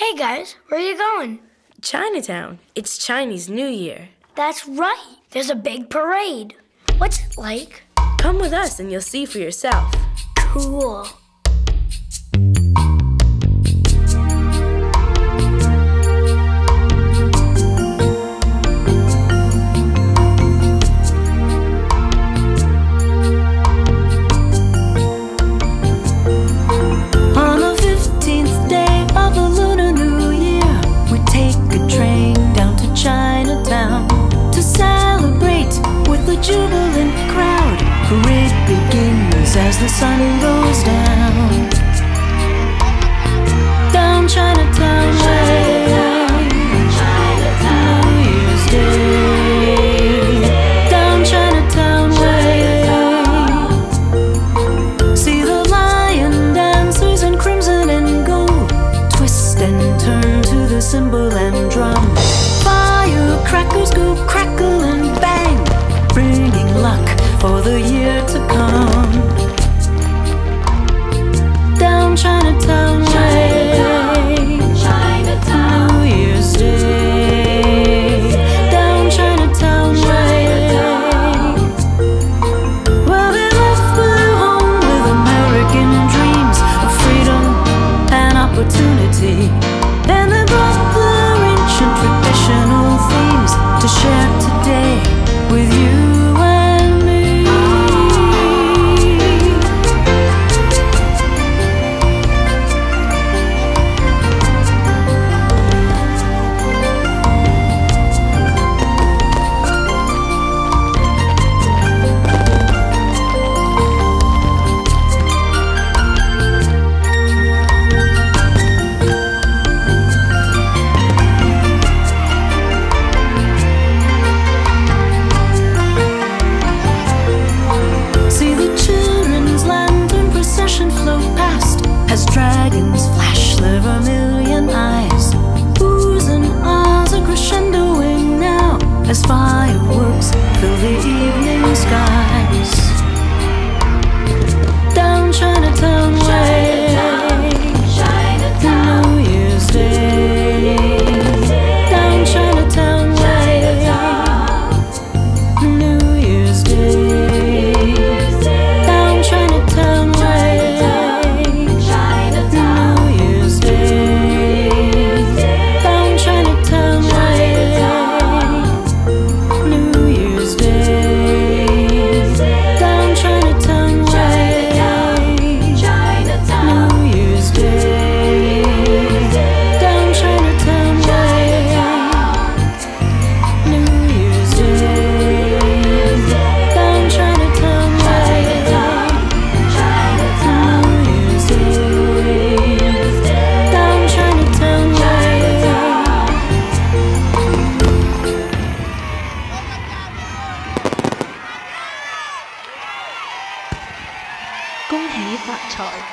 Hey guys, where are you going? Chinatown. It's Chinese New Year. That's right. There's a big parade. What's it like? Come with us and you'll see for yourself. Cool. The sun goes down. Down Chinatown Way. New Year's Day. Down Chinatown Way. See the lion dancers in crimson and gold twist and turn to the cymbal and drum. Firecrackers go crackle and bang, bringing luck for the year to come. To share today with you恭喜發財！